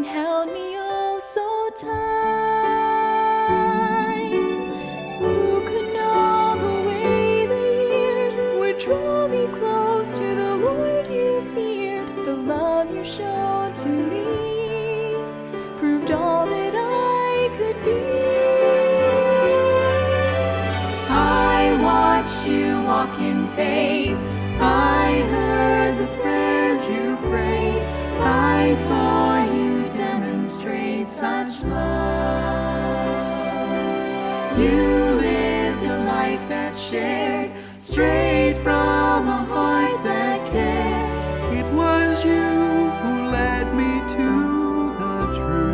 and held me oh so tight. Who could know the way the years would draw me close to the Lord you feared? The love you showed to me proved all that I could be. I watch you walk in faith. You lived a life that shared straight from a heart that cared. It was you who led me to the truth.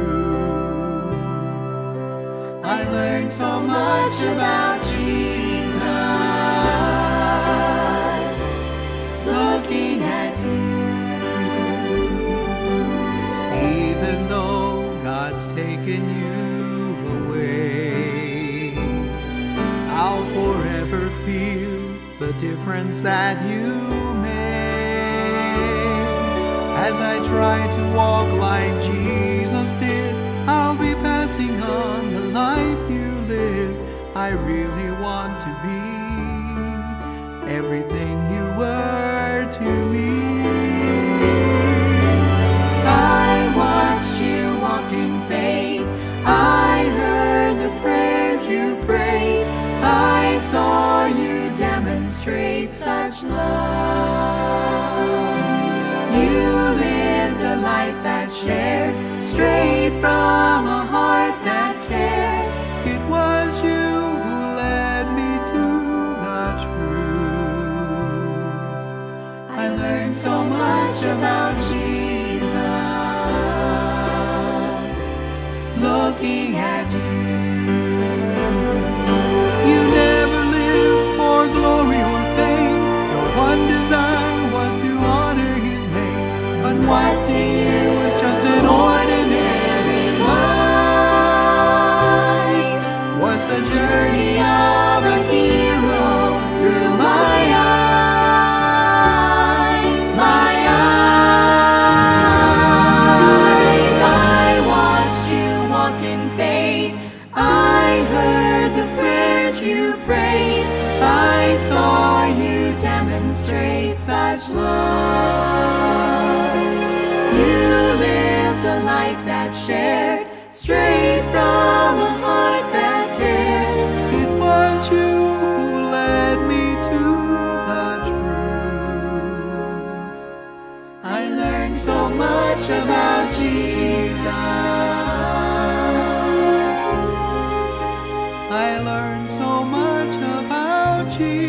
I learned so much about Jesus. Looking at you. Even though God's taken you the difference that you made. As I try to walk like Jesus did, I'll be passing on the life you live. I really want to be everything you love. You lived a life that shared straight from a heart that cared. It was you who led me to the truth. I learned so much about Jesus. demonstrate such love. You lived a life that shared straight from a heart that cared. It was you who led me to the truth. I learned so much about Jesus. I learned so much about you.